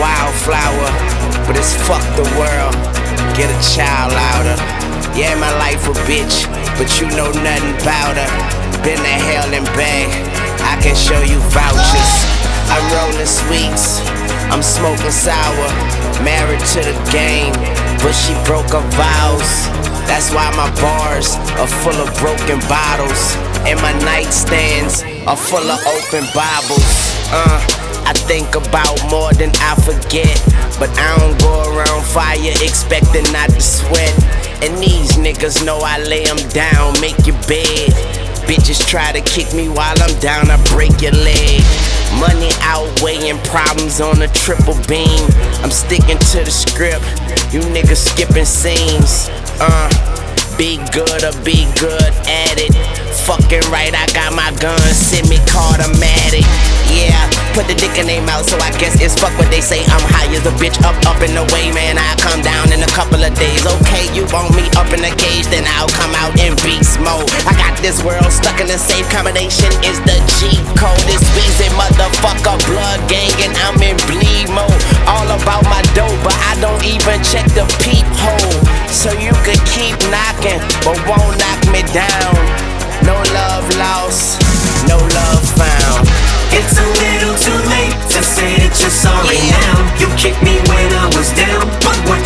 flower, but it's fuck the world. Get a child louder. Yeah, my life a bitch, but you know nothing about her. Been to hell and back, I can show you vouchers. I'm rolling sweets, I'm smoking sour. Married to the game, but she broke her vows. That's why my bars are full of broken bottles, and my nightstands are full of open Bibles. Uh, I think about more than I forget, but I don't go around fire expecting not to sweat. And these niggas know I lay them down, make your bed. Bitches try to kick me while I'm down, I break your leg. Money outweighing problems on a triple beam. I'm sticking to the script, you niggas skipping scenes. Uh, be good or be good at it. Fucking right, I got my gun, send semi automatic. Yeah, put the dick in their mouth, so I guess it's fuck what they say. I'm high as a bitch, up, up and away, man. I come down in a couple of days. Okay, you want me up in the cage, then I'll come out in beast mode. I got this world stuck in a safe combination. Is the G code? This Weezy motherfucker, blood gang, and I'm in bleed mode. All about my dough, but I don't even check the peephole. So you could keep knocking, but won't knock me down. No love lost, no love found. It's a little too late to say that you're sorry Yeah. now. You kicked me when I was down, but what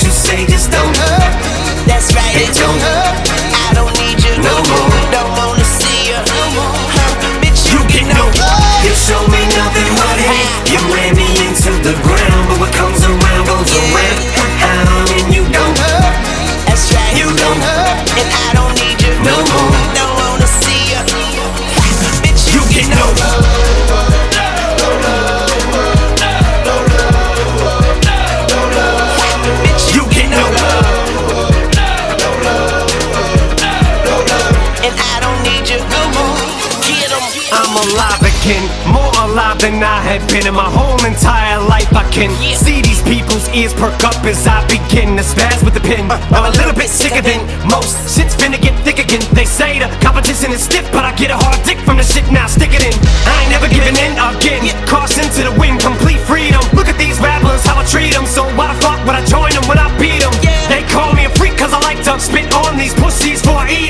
More alive than I have been in my whole entire life. I can yeah. see these people's ears perk up as I begin to spaz with the pen. Uh, I'm a little bit sicker than most Shit's. Finna get thick again. They say the competition is stiff But I get a hard dick from the shit now stick it in. I ain't never giving in again. Cross into the wind, complete freedom. Look at these rappers, how I treat them So why the fuck would I join them when I beat them? Yeah. They call me a freak cause I like to spit on these pussies for I eat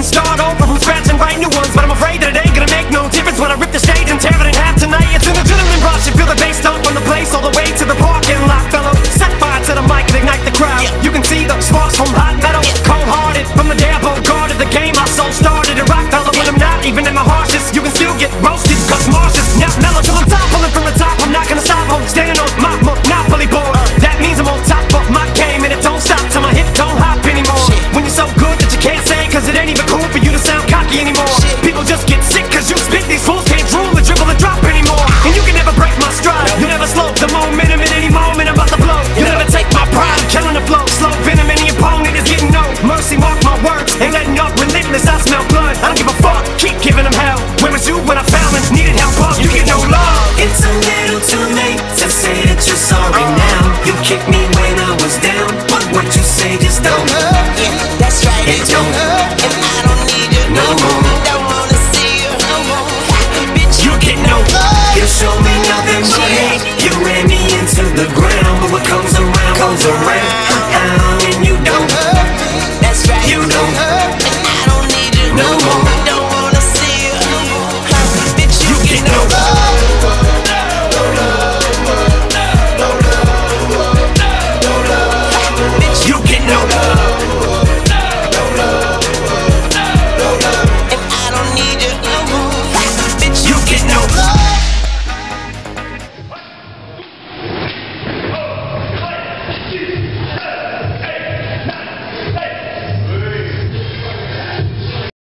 and start over from scratch and write new ones But I'm afraid that it ain't gonna make no difference when I rip the stage and tear it in half tonight. It's an adrenaline rush, you feel the bass dump on the place all the way to the parking lot, fellow. Set fire to the mic and ignite the crowd. You can see the sparks from hot metal Cold-hearted from the day I guarded the game. My soul started to rock fellow But I'm not even in my harshest You can still get roasted cause Marshall. The rain.